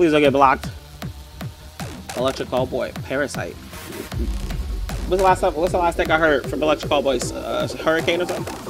Please don't get blocked. Electric Callboy, Parasite. What's the last time? What's the last thing I heard from Electric Callboys? Uh, Hurricane or something?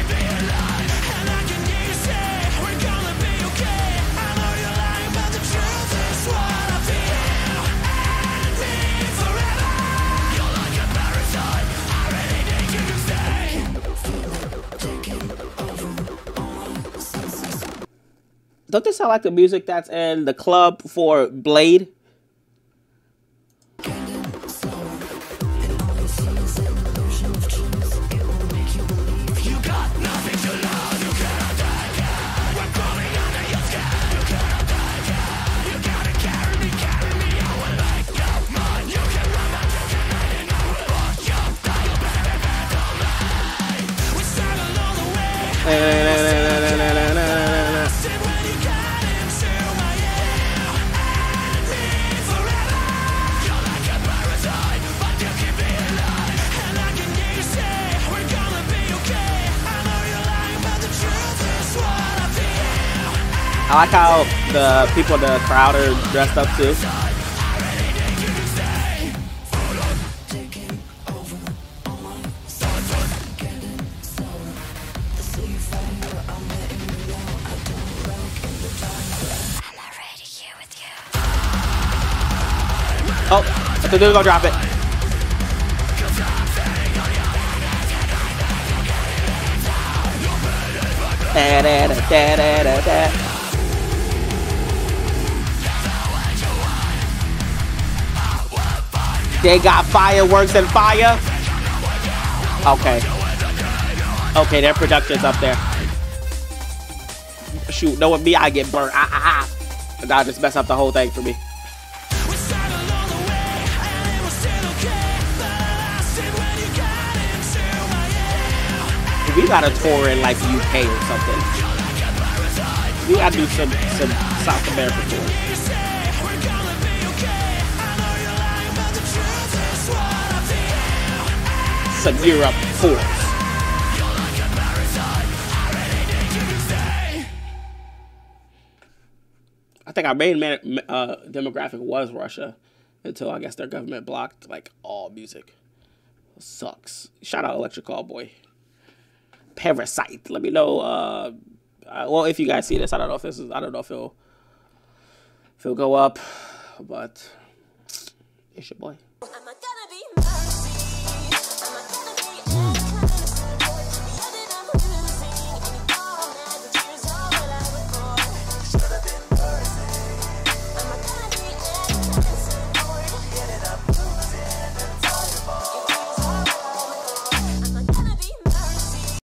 Don't this sound like the music that's in the club for Blade? I like how the people in the crowd are dressed up too. Oh, I think they're gonna drop it. Da, da, da, da, da, da. They got fireworks and fire. Okay. Okay, their production's up there. Shoot, knowing me, I get burnt. Ah, ah, ah. That'll just mess up the whole thing for me. We gotta tour in like UK or something. We gotta do some some South America tour. Some Europe tours. I think our main man, uh, demographic was Russia until I guess their government blocked like all music. Sucks. Shout out Electric Callboy. Parasite. Let me know. Uh, uh, well, if you guys see this, I don't know if this is. I don't know if it'll if it'll go up, but it's your boy.